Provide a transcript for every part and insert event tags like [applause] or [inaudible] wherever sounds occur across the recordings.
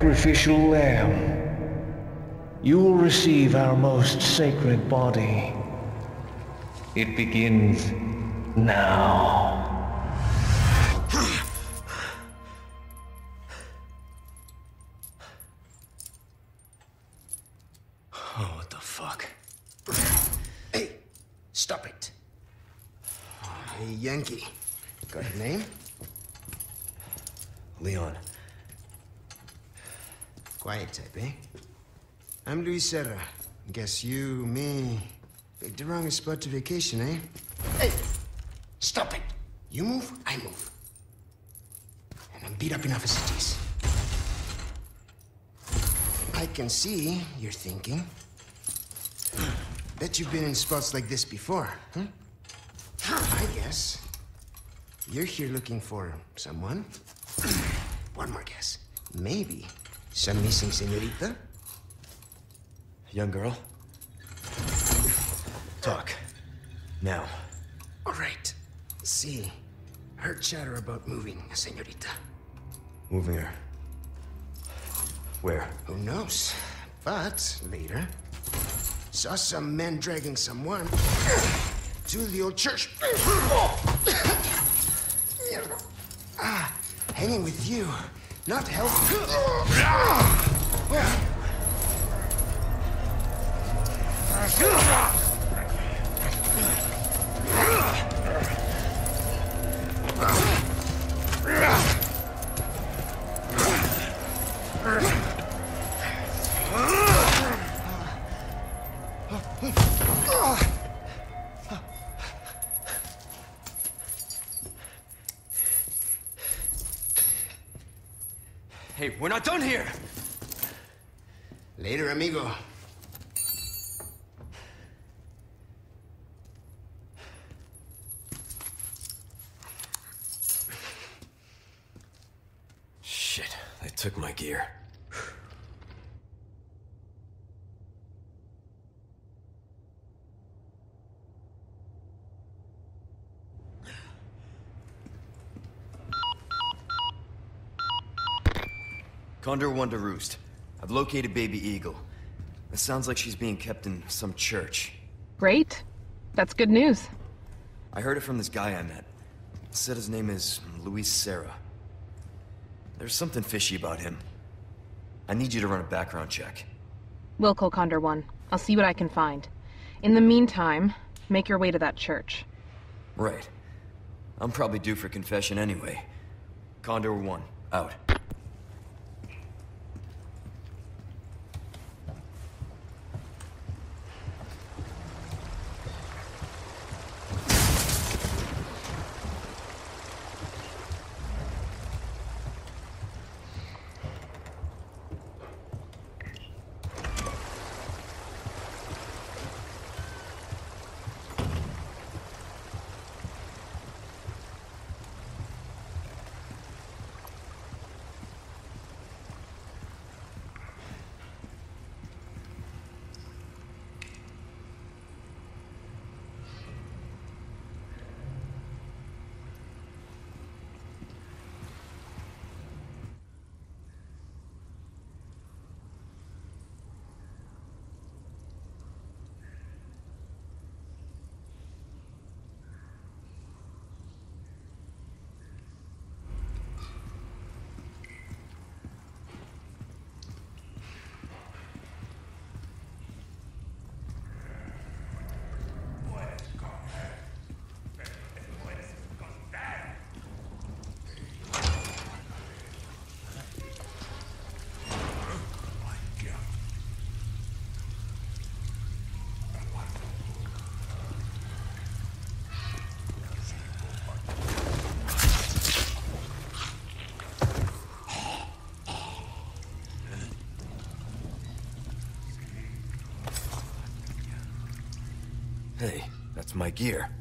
Sacrificial lamb. You will receive our most sacred body. It begins now. [sighs] Oh, what the fuck? Hey, stop it. [sighs] Hey, Yankee. Got name? Leon. Quiet type, eh? I'm Luis Serra. Guess you, me, picked the wrong spot to vacation, eh? Hey! Stop it! You move, I move. And I'm beat up enough as it is. I can see you're thinking. Bet you've been in spots like this before, huh? I guess. You're here looking for someone? One more guess. Maybe some missing senorita? Young girl? Talk. Now. All right. See, heard chatter about moving, senorita. Moving her. Where? Who knows? But later, saw some men dragging someone to the old church. Hanging with you, not helping. Hey, we're not done here! Later, amigo. Shit, they took my gear. Condor One to Roost. I've located Baby Eagle. It sounds like she's being kept in some church. Great. That's good news. I heard it from this guy I met. Said his name is Luis Serra. There's something fishy about him. I need you to run a background check. Will call Condor 1. I'll see what I can find. In the meantime, make your way to that church. Right. I'm probably due for confession anyway. Condor 1, out. My gear.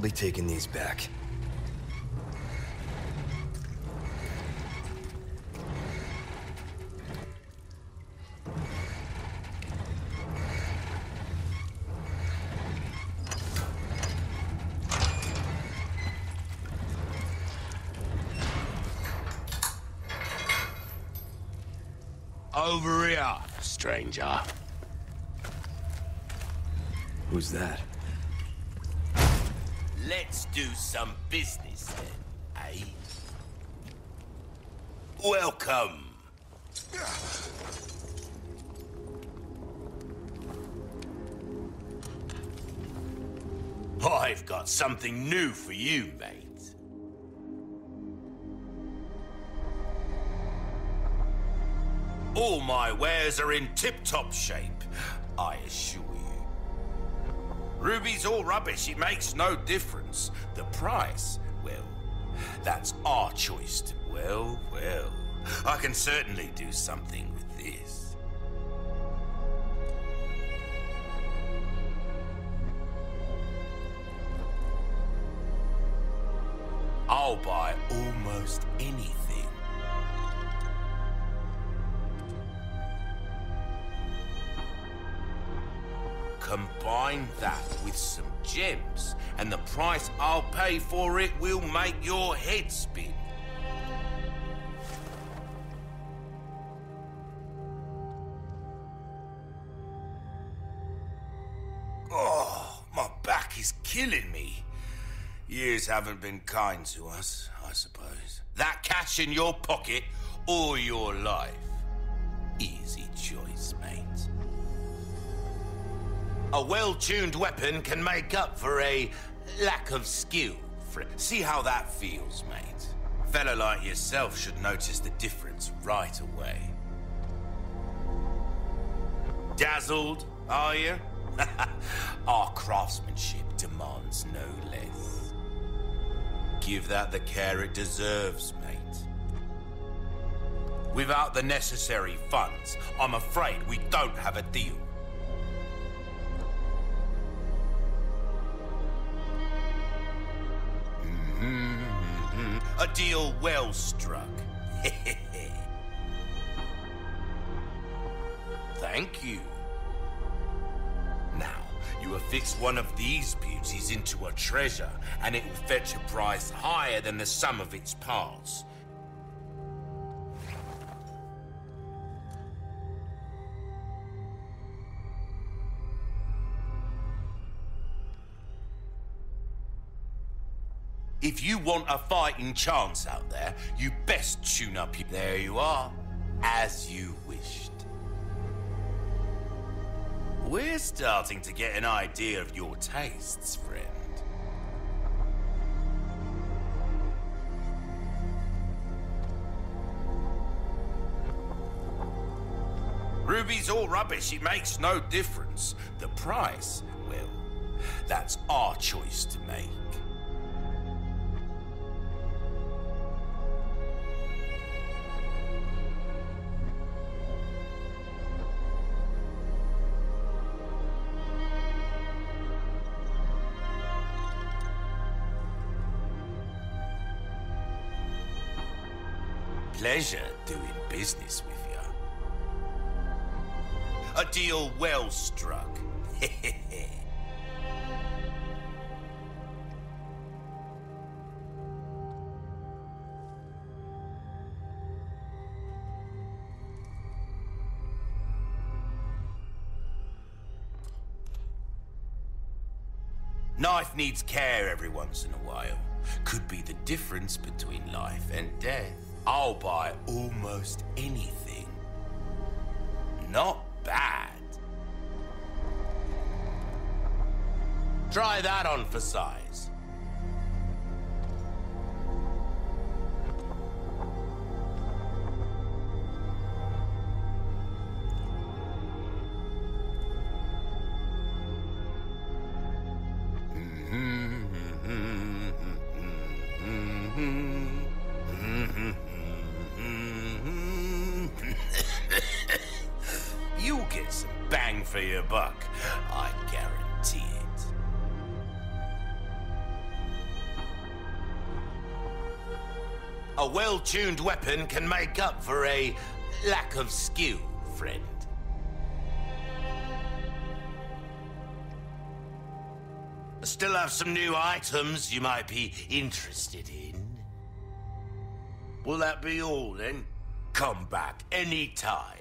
I'll be taking these back. Over here, stranger. Who's that? Let's do some business then, eh? Welcome. I've got something new for you, mate. All my wares are in tip-top shape, I assure you. Ruby's all rubbish, it makes no difference. The price, well, that's our choice. To, well, well, I can certainly do something with this. I'll buy almost anything. Combine that with some gems, and the price I'll pay for it will make your head spin. Oh, my back is killing me. Years haven't been kind to us, I suppose. That cash in your pocket or your life. Easy A well-tuned weapon can make up for a lack of skill. See how that feels, mate. A fella like yourself should notice the difference right away. Dazzled, are you? [laughs] Our craftsmanship demands no less. Give that the care it deserves, mate. Without the necessary funds, I'm afraid we don't have a deal. Deal well struck. [laughs] Thank you. Now, you affix one of these beauties into a treasure, and it will fetch a price higher than the sum of its parts. If you want a fighting chance out there, you best tune up. There you are, as you wished. We're starting to get an idea of your tastes, friend. Ruby's all rubbish, it makes no difference. The price, well, that's our choice to make. Pleasure doing business with you. A deal well struck. [laughs] Knife needs care every once in a while. Could be the difference between life and death. I'll buy almost anything. Not bad. Try that on for size. Get some bang for your buck. I guarantee it. A well-tuned weapon can make up for a lack of skill, friend. I still have some new items you might be interested in. Will that be all then? Come back anytime.